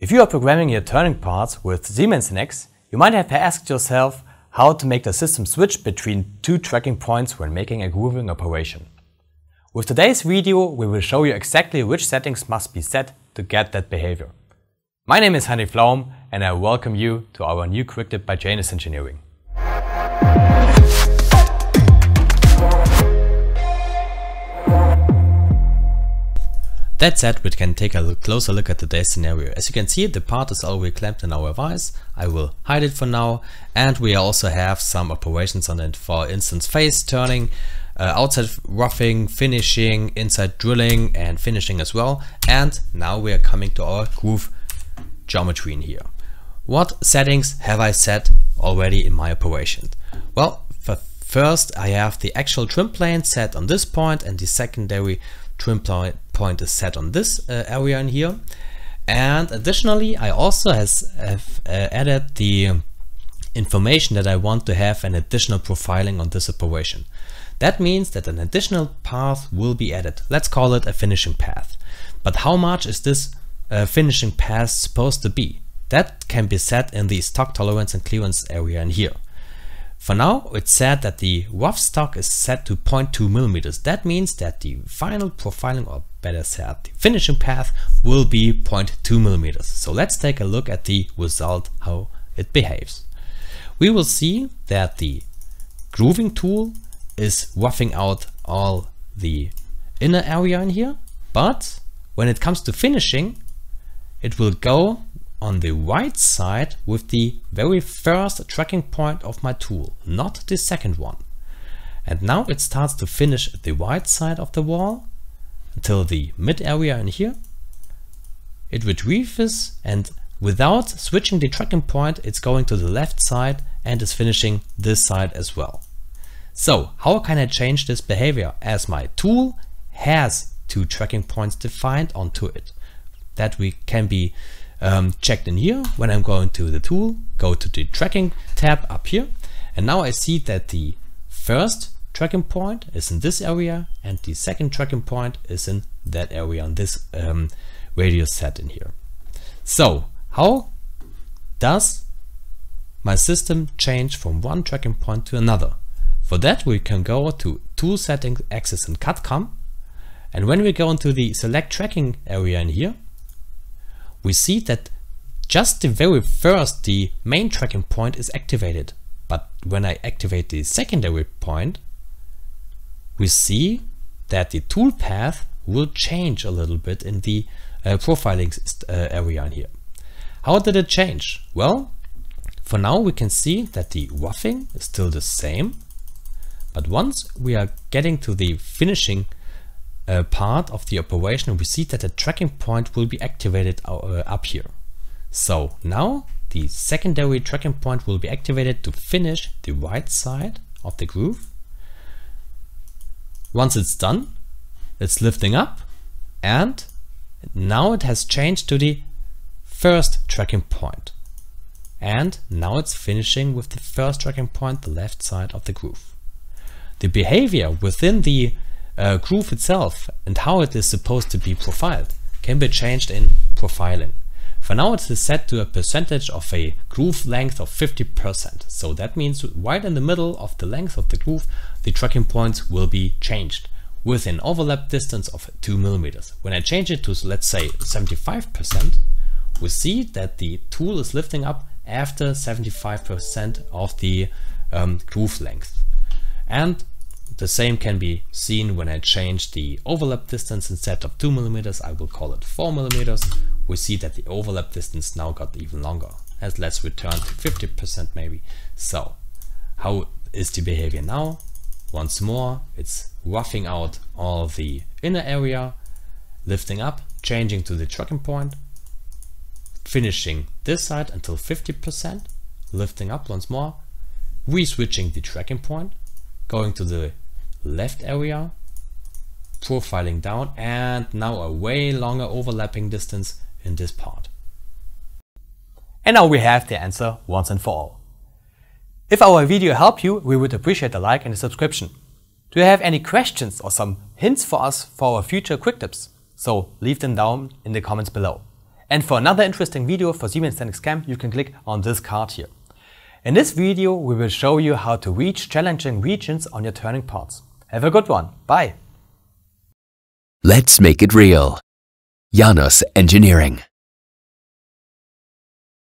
If you are programming your turning parts with Siemens NX, you might have asked yourself how to make the system switch between two tracking points when making a grooving operation. With today's video, we will show you exactly which settings must be set to get that behavior. My name is Henry Flaum and I welcome you to our new quick tip by Janus Engineering. That said, we can take a closer look at today's scenario. As you can see, the part is already clamped in our vise. I will hide it for now. And we also have some operations on it. For instance, face turning, uh, outside roughing, finishing, inside drilling and finishing as well. And now we are coming to our groove geometry in here. What settings have I set already in my operation? Well, first I have the actual trim plane set on this point and the secondary trim point is set on this uh, area in here. And additionally, I also has, have uh, added the information that I want to have an additional profiling on this operation. That means that an additional path will be added. Let's call it a finishing path. But how much is this uh, finishing path supposed to be? That can be set in the stock tolerance and clearance area in here. For now, it's said that the rough stock is set to 0.2 millimeters. That means that the final profiling, or better said, the finishing path will be 0.2 millimeters. So let's take a look at the result, how it behaves. We will see that the grooving tool is roughing out all the inner area in here, but when it comes to finishing, it will go on the right side with the very first tracking point of my tool, not the second one. And now it starts to finish the right side of the wall until the mid area in here. It retrieves and without switching the tracking point, it's going to the left side and is finishing this side as well. So how can I change this behavior as my tool has two tracking points defined onto it? That we can be um, checked in here. When I'm going to the tool, go to the tracking tab up here. And now I see that the first tracking point is in this area and the second tracking point is in that area on this um, radius set in here. So how does my system change from one tracking point to another? For that we can go to tool settings, axis and CAD/CAM. And when we go into the select tracking area in here, we see that just the very first, the main tracking point is activated. But when I activate the secondary point, we see that the toolpath will change a little bit in the uh, profiling uh, area in here. How did it change? Well, for now we can see that the roughing is still the same, but once we are getting to the finishing uh, part of the operation, we see that the tracking point will be activated uh, up here. So now the secondary tracking point will be activated to finish the right side of the groove. Once it's done, it's lifting up and now it has changed to the first tracking point. And now it's finishing with the first tracking point, the left side of the groove. The behavior within the uh, groove itself and how it is supposed to be profiled can be changed in profiling. For now it is set to a percentage of a groove length of 50%. So that means right in the middle of the length of the groove, the tracking points will be changed with an overlap distance of 2 millimeters. When I change it to let's say 75%, we see that the tool is lifting up after 75% of the um, groove length. And the same can be seen when I change the overlap distance instead of 2 millimeters, I will call it 4 millimeters. We see that the overlap distance now got even longer. As let's return to 50% maybe. So how is the behavior now? Once more, it's roughing out all the inner area, lifting up, changing to the tracking point, finishing this side until 50%, lifting up once more, re-switching the tracking point, going to the left area, profiling down and now a way longer overlapping distance in this part. And now we have the answer once and for all. If our video helped you, we would appreciate a like and a subscription. Do you have any questions or some hints for us for our future quick tips? So leave them down in the comments below. And for another interesting video for Siemens NX CAM, you can click on this card here. In this video, we will show you how to reach challenging regions on your turning parts. Have a good one. Bye. Let's make it real. Janus Engineering.